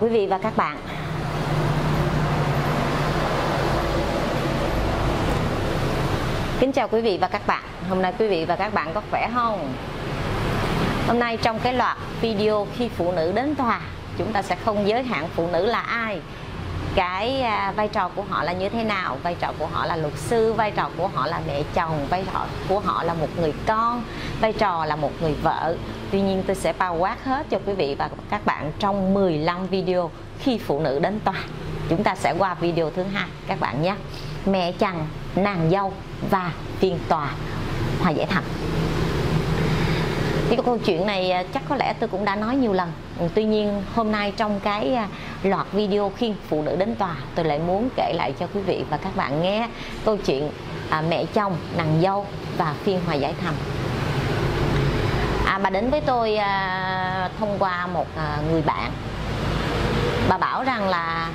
Chào quý vị và các bạn. Kính chào quý vị và các bạn. Hôm nay quý vị và các bạn có khỏe không? Hôm nay trong cái loạt video khi phụ nữ đến tòa, Chúng ta sẽ không giới hạn phụ nữ là ai cái à, vai trò của họ là như thế nào? Vai trò của họ là luật sư, vai trò của họ là mẹ chồng, vai trò của họ là một người con, vai trò là một người vợ. Tuy nhiên tôi sẽ bao quát hết cho quý vị và các bạn trong 15 video khi phụ nữ đến tòa. Chúng ta sẽ qua video thứ hai, các bạn nhé. Mẹ chồng nàng dâu và phiên tòa. Hòa giải thành. Cái câu chuyện này à, chắc có lẽ tôi cũng đã nói nhiều lần. Tuy nhiên hôm nay trong cái à, loạt video khiên phụ nữ đến tòa. Tôi lại muốn kể lại cho quý vị và các bạn nghe câu chuyện à, mẹ chồng nàng dâu và phiên hòa giải thành à, bà đến với tôi à, thông qua một à, người bạn. Bà bảo rằng là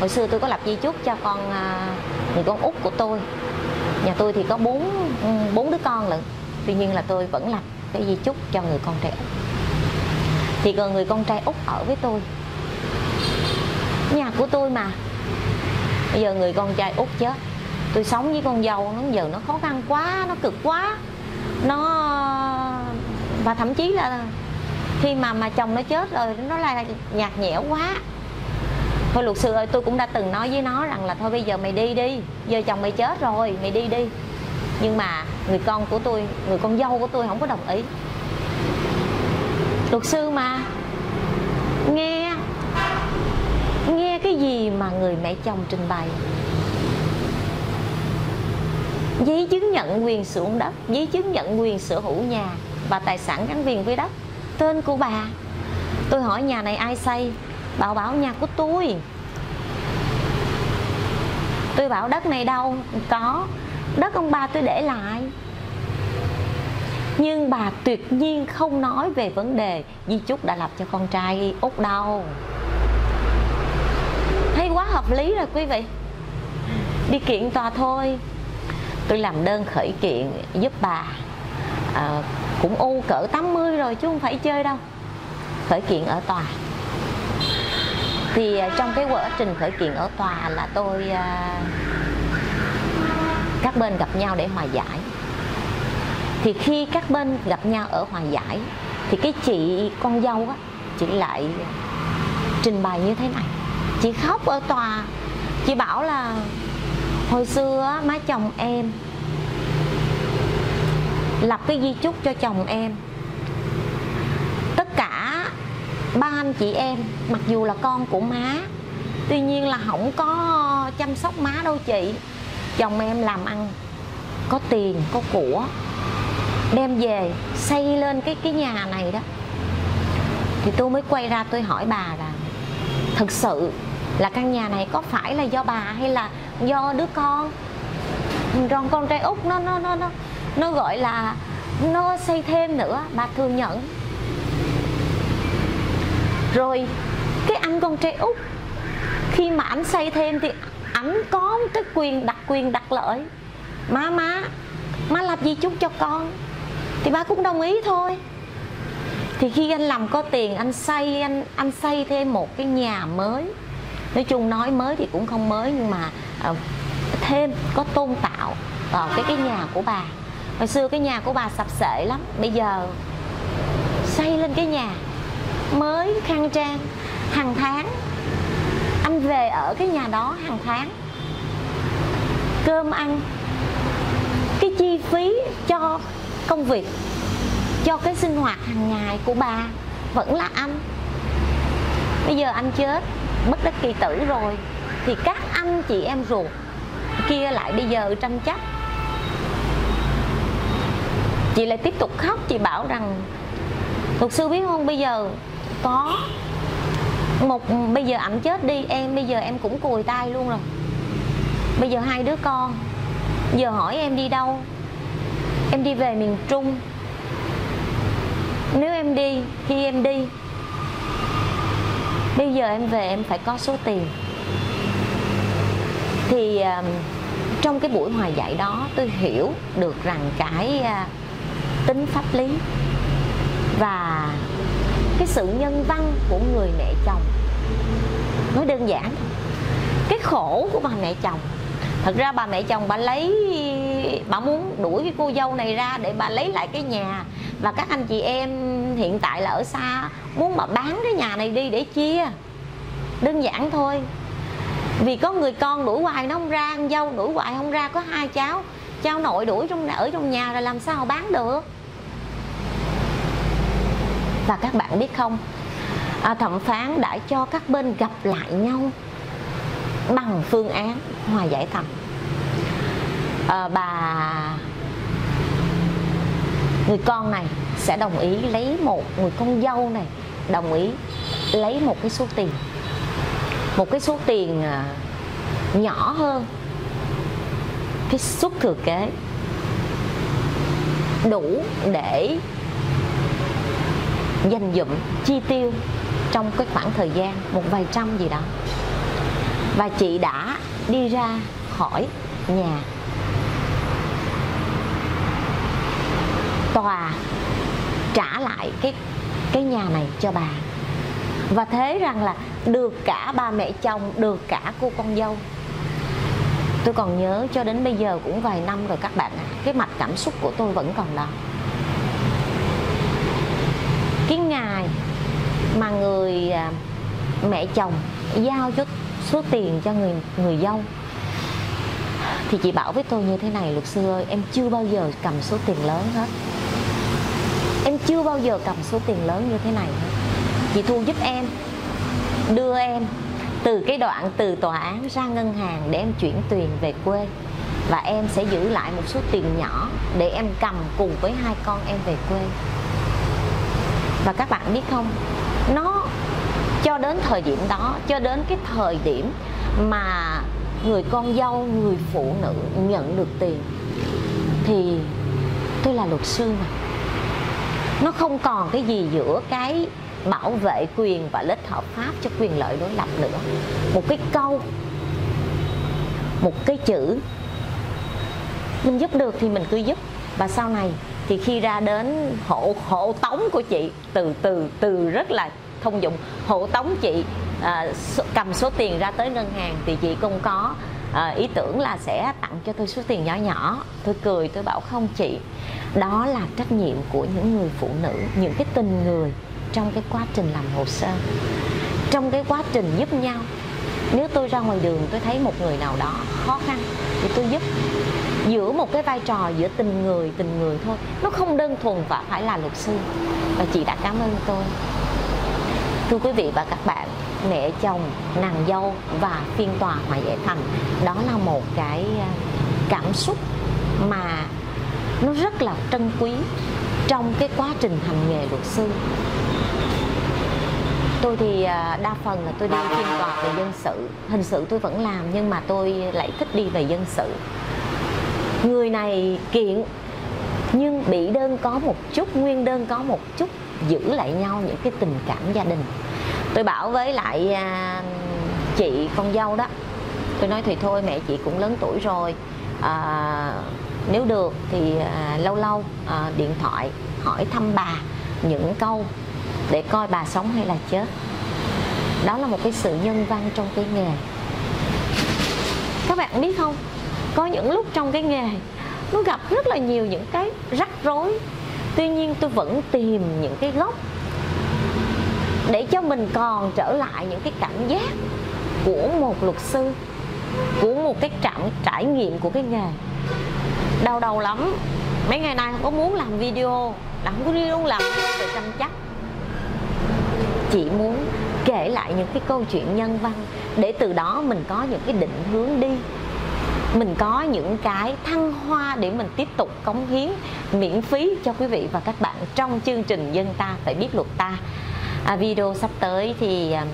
hồi xưa tôi có lập di chúc cho con à, người con út của tôi. Nhà tôi thì có bốn bốn đứa con lận. Tuy nhiên là tôi vẫn lập cái di chúc cho người con trai út thì còn người con trai út ở với tôi nhà của tôi mà. Bây giờ người con trai út chết. Tôi sống với con dâu, nó giờ nó khó khăn quá, nó cực quá. Nó, và thậm chí là khi mà mà chồng nó chết rồi, nó lại nhạt nhẽo quá. Thôi luật sư ơi, tôi cũng đã từng nói với nó rằng là thôi bây giờ mày đi đi, giờ chồng mày chết rồi, mày đi đi. Nhưng mà người con của tôi, người con dâu của tôi không có đồng ý. Luật sư mà, nghe cái gì mà người mẹ chồng trình bày? Giấy chứng nhận quyền sử dụng đất, giấy chứng nhận quyền sở hữu nhà và tài sản gắn liền với đất. Tên của bà. Tôi hỏi nhà này ai xây? Bảo bảo nhà của tôi. Tôi bảo, đất này đâu? Có. Đất ông bà tôi để lại. Nhưng bà tuyệt nhiên không nói về vấn đề di chúc đã lập cho con trai út đâu hợp lý rồi quý vị. Đi kiện tòa thôi. Tôi làm đơn khởi kiện giúp bà à, cũng u cỡ 80 rồi chứ không phải chơi đâu. Khởi kiện ở tòa. Thì à, trong cái quá trình khởi kiện ở tòa là tôi à, các bên gặp nhau để hòa giải. Thì khi các bên gặp nhau ở hòa giải thì cái chị con dâu á chị lại trình bày như thế này chị khóc ở tòa. Chị bảo là hồi xưa á, má chồng em lập cái di chúc cho chồng em. Tất cả ba anh chị em mặc dù là con của má tuy nhiên là không có chăm sóc má đâu chị. Chồng em làm ăn có tiền có của đem về xây lên cái cái nhà này đó. Thì tôi mới quay ra tôi hỏi bà là thực sự là căn nhà này có phải là do bà hay là do đứa con? Con con trai út nó nó nó nó nó gọi là nó xây thêm nữa, bà thừa nhận. Rồi, cái anh con trai út, khi mà ảnh xây thêm thì ảnh có cái quyền đặc quyền đặc lợi. Má má má làm gì chút cho con? Thì ba cũng đồng ý thôi. Thì khi anh làm có tiền, anh xây, anh anh xây thêm một cái nhà mới nói chung nói mới thì cũng không mới nhưng mà uh, thêm có tôn tạo vào cái cái nhà của bà. Hồi xưa cái nhà của bà sập sệ lắm bây giờ xây lên cái nhà mới khang trang hàng tháng. Anh về ở cái nhà đó hàng tháng. Cơm ăn cái chi phí cho công việc cho cái sinh hoạt hàng ngày của bà vẫn là anh. Bây giờ anh chết bất đắc kỳ tử rồi, thì các anh chị em ruột kia lại bây giờ tranh chấp. Chị lại tiếp tục khóc, chị bảo rằng, luật sư biết không bây giờ có một, bây giờ ảnh chết đi, em, bây giờ em cũng cùi tay luôn rồi. Bây giờ hai đứa con, giờ hỏi em đi đâu? Em đi về miền trung. Nếu em đi, khi em đi bây giờ em về em phải có số tiền. Thì uh, trong cái buổi hòa giải đó tôi hiểu được rằng cái uh, tính pháp lý và cái sự nhân văn của người mẹ chồng. Nói đơn giản. Cái khổ của bà mẹ chồng thật ra bà mẹ chồng bà lấy bà muốn đuổi cái cô dâu này ra để bà lấy lại cái nhà. Và các anh chị em hiện tại là ở xa muốn bà bán cái nhà này đi để chia. Đơn giản thôi. Vì có người con đuổi hoài nó không ra con dâu đuổi hoài không ra có hai cháu. Cháu nội đuổi trong ở trong nhà rồi làm sao bán được? Và các bạn biết không? À, thẩm phán đã cho các bên gặp lại nhau bằng phương án hòa giải thầm. À, bà người con này sẽ đồng ý lấy một người con dâu này đồng ý lấy một cái số tiền một cái số tiền ờ, nhỏ hơn cái suất thừa kế đủ để dành dụm chi tiêu trong cái khoảng thời gian một vài trăm gì đó. Và chị đã đi ra khỏi nhà. Tòa trả lại cái cái nhà này cho bà. Và thế rằng là được cả ba mẹ chồng được cả cô con dâu. Tôi còn nhớ cho đến bây giờ cũng vài năm rồi các bạn ạ à, cái mặt cảm xúc của tôi vẫn còn đó. Cái ngày mà người à, mẹ chồng giao cho số tiền cho người người dâu. Thì chị bảo với tôi như thế này, luật sư ơi, em chưa bao giờ cầm số tiền lớn hết. Em chưa bao giờ cầm số tiền lớn như thế này hết. Chị thu giúp em, đưa em từ cái đoạn từ tòa án ra ngân hàng để em chuyển tiền về quê. Và em sẽ giữ lại một số tiền nhỏ để em cầm cùng với hai con em về quê. Và các bạn biết không, nó cho đến thời điểm đó, cho đến cái thời điểm mà người con dâu, người phụ nữ nhận được tiền, thì tôi là luật sư mà. Nó không còn cái gì giữa cái bảo vệ quyền và lợi hợp pháp cho quyền lợi đối lập nữa. Một cái câu, một cái chữ, mình giúp được thì mình cứ giúp. Và sau này thì khi ra đến hộ hộ tống của chị, từ từ từ rất là thông dụng hộ tống chị à, cầm số tiền ra tới ngân hàng thì chị cũng có à, ý tưởng là sẽ tặng cho tôi số tiền nhỏ nhỏ. Tôi cười tôi bảo không chị đó là trách nhiệm của những người phụ nữ những cái tình người trong cái quá trình làm hồ sơ. Trong cái quá trình giúp nhau. Nếu tôi ra ngoài đường tôi thấy một người nào đó khó khăn thì tôi giúp. Giữa một cái vai trò giữa tình người tình người thôi. Nó không đơn thuần và phải là luật sư. Và chị đã cảm ơn tôi thưa quý vị và các bạn, mẹ chồng, nàng dâu và phiên tòa hòa giải thành, đó là một cái à, cảm xúc mà nó rất là trân quý trong cái quá trình hành nghề luật sư. Tôi thì à, đa phần là tôi đi phiên tòa về dân sự, hình sự tôi vẫn làm nhưng mà tôi lại thích đi về dân sự. Người này kiện nhưng bị đơn có một chút, nguyên đơn có một chút giữ lại nhau những cái tình cảm gia đình tôi bảo với lại à, chị con dâu đó tôi nói thì thôi mẹ chị cũng lớn tuổi rồi à, nếu được thì à, lâu lâu à, điện thoại hỏi thăm bà những câu để coi bà sống hay là chết. Đó là một cái sự nhân văn trong cái nghề. Các bạn biết không? Có những lúc trong cái nghề nó gặp rất là nhiều những cái rắc rối. Tuy nhiên tôi vẫn tìm những cái gốc để cho mình còn trở lại những cái cảm giác của một luật sư, của một cái trạm trải nghiệm của cái nghề. Đau đầu lắm. Mấy ngày nay không có muốn làm video, là không có muốn làm về chăm chắc chỉ muốn kể lại những cái câu chuyện nhân văn, để từ đó mình có những cái định hướng đi. Mình có những cái thăng hoa để mình tiếp tục cống hiến miễn phí cho quý vị và các bạn trong chương trình dân ta phải biết luật ta à, video sắp tới thì um,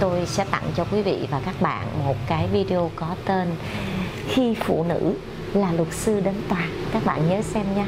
tôi sẽ tặng cho quý vị và các bạn một cái video có tên khi phụ nữ là luật sư đến tòa. Các bạn nhớ xem nha.